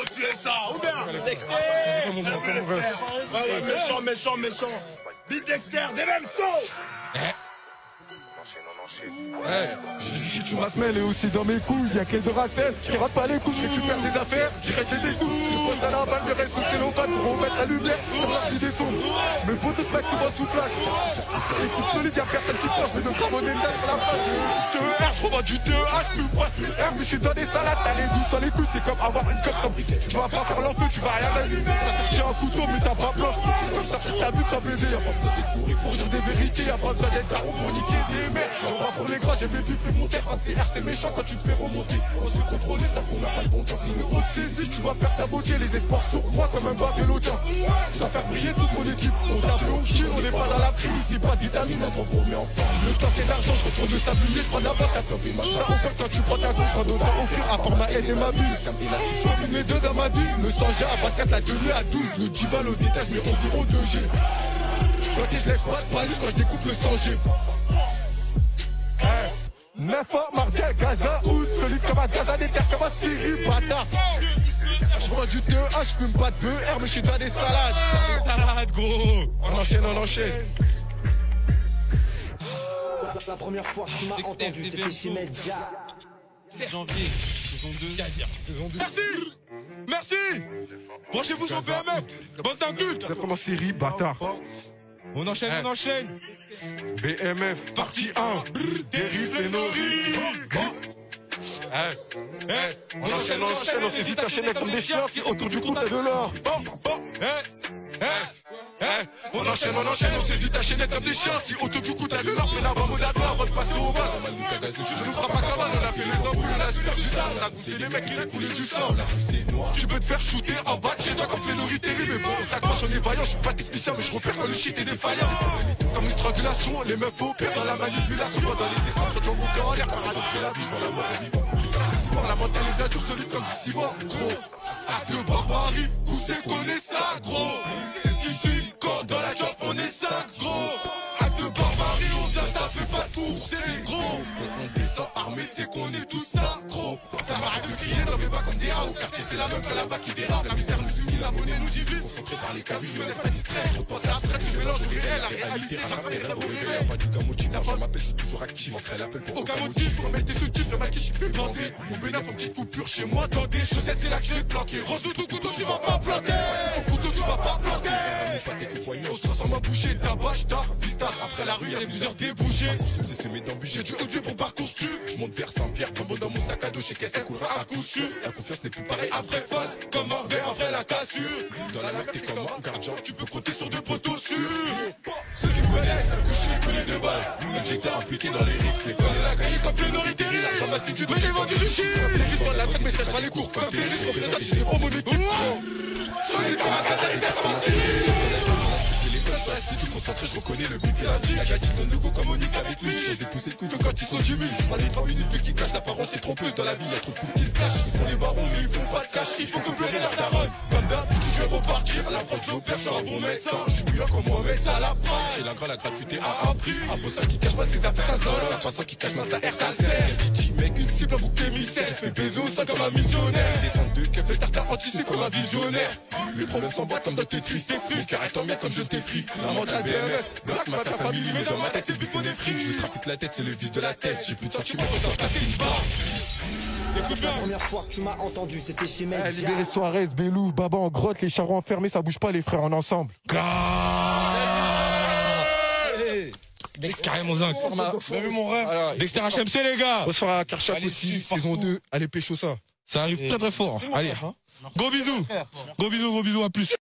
faut tuer ça, ou bien Dexter. Ouais, ouais, méchant, méchant, méchant. Big Dexter, des mêmes sauts. Hey, si tu m'as semé aussi dans mes couilles, y'a que de racines. Qui rate pas les coups, je récupère des affaires, j'irai que des coups, je pose à la balle, je reste sous cellophan pour remettre la lumière. Sur la des sons. Mes potes se mettent souvent sous flash, équipe solide, y'a personne qui force, mais de carbonner le sur la page. Ce R, je revends du 2H, plus pointe, R, mais je suis dans des salades, t'as les goûts sur les couilles, c'est comme avoir une coque sans Tu vas pas faire l'enfeu, tu vas rien. T'as cherché un couteau, mais t'as pas blanc. C'est comme ça, tu t'abuses sans baiser, y'a pas besoin d'être pour dire des vérités, y'a pas besoin d'être daron pour niquer des mecs. Je pour les gras, j'ai mes pupilles monter, c'est R, c'est méchant quand tu te fais remonter. On se contrôler, tant qu'on n'a pas le bon. Si le haut saisit, tu vas perdre ta beauté, les espoirs sur moi comme un bas l'auteur. Je dois faire briller toute mon équipe. On tape on on n'est pas dans ici pas de vitamine, on remet en forme. Le temps c'est l'argent, je retourne de sablier, je prends d'avance, ça fait ma Ça fait quand tu prends ta dose, soit d'autant offrir à part ma haine et ma buse. Je suis les deux dans ma vie, le 100G à 24, la tenue à 12, le 10 balles au détail, mais environ 2G. Quand je laisse pas de palus, quand je découpe le 100G. 9 ans, Martel, Gaza, Oud, solide comme un Gaza, des terres comme un Syrie, bâtard. Je prends du 2A, je fume pas de BR, mais je suis dans des salades. Des salades, gros. On enchaîne, on enchaîne. La, première fois que tu m'as entendu, c'était chez Medja. Janvier, saison 2. Merci. Merci. Branchez-vous sur BMF Bonne temps culte C'est comme un Syrie, bâtard. On enchaîne, on enchaîne. BMF, partie 1. Dérive les nourris. On enchaîne, on enchaîne, on saisit ta chaîne comme des chiens. Si autour du cou t'as de l'or. On enchaîne, on enchaîne, on saisit ta chaîne comme des chiens. Si autour du cou t'as de l'or, Je nous feras pas comme on a fait les embrouilles, on a super du sang. On a goûté les mecs qui ont coulé du sang. Tu peux te faire shooter en bas chez toi comme Flénory terrible. Mais bon, on s'accroche, on est vaillant. Je suis pas technicien, mais je repère quand le shit est défaillant. Comme une strangulation, les meufs opèrent dans la manipulation. Dans les descentes, j'en monte en l'air. La vie, je la mort vivant. Tu ciment. La solide comme du. Gros, c'est qu'on est tous gros. Ça m'arrête de crier dans mes bas comme des rats au quartier, c'est la même que là-bas qui dérape. La misère nous unit, la monnaie nous divise. Concentré par les cavues, je me laisse pas distraire. Trop de pensées abstraites, je mélange le réel, la réalité. Rattrape les rêves au réveil. Pas du gars motif, je m'appelle, je suis toujours actif. On crée l'appel pour aucun motif. Pour mettre des soutifs, le mec qui peut planter. Mon bénaf en petite coupure chez moi, dans des chaussettes, c'est là que j'ai planqué. Range de tout couteau, tu vas pas planter. Ton couteau, tu vas pas planter. On se transforme en boucher, tabac, Après la rue, y'a plusieurs débouchés. C'est dents J'ai du odieux pour Parcoursup. Je monte vers Saint-Pierre, tombe dans mon sac à dos, chez caisse, ça coulera à coup sûr. La confiance n'est plus pareille après phase, comme un verre après la cassure. Dans la lac, t'es comme un gardien, tu peux compter sur deux poteaux sûrs. Ceux qui me connaissent, couché, connais de base. Injecteur impliqué dans les rixes, l'école et la cahier comme Flénory Terry. L'argent massé du dos, j'ai vendu du shit. Les dans la tête, mais sèche pas les cours. Comme t'es riche, comme ça, tu défends mon équipe. Solide comme un les concentres, je reconnais le but et la vie. La gars qui donne le go comme Monique avec lui. J'ai dépoussé le couteau quand ils sont timides. Je vois les 3 minutes de qui cache l'apparence est trompeuse dans la vie. Y'a trop de coups qui se cachent. Ils font les barons, mais ils font pas de cash. Il faut que pleurer leur daronne. Comme d'hab, tu veux repartir. À l'approche de je suis un bon médecin. Je suis bouillant comme Mohamed Salah. J'ai la grande, la gratuité à un prix. Un bosseur qui cache pas ses affaires, ça zone. Un passant qui cache mal sa R, ça sert. Dit mec, une cible, un bouc émissaire. Fais baiser ça comme un missionnaire. Descends de et tartare anticipé comme un visionnaire. Les problèmes s'emboîtent comme dans Tetris. Les carrés tant bien comme je t'ai pris. La mentale BMF. Black ma ta famille, mais dans ma tête c'est le bifon des frics. Je traque toute la tête, c'est le vice de la tête. J'ai plus de sentiments, autant passer une barre. La première fois que tu m'as entendu, c'était chez Medja. Libéré Suarez, Belou, Baba en grotte, les charros enfermés, ça bouge pas les frères en ensemble. C'est carrément zinc. T'as vu mon rêve Dexter HMC, les gars. On se fera Karchak aussi, saison partout. 2. Allez, pécho ça. Ça arrive très très fort. Allez. Gros bisous. Gros bisous, gros bisous, à plus.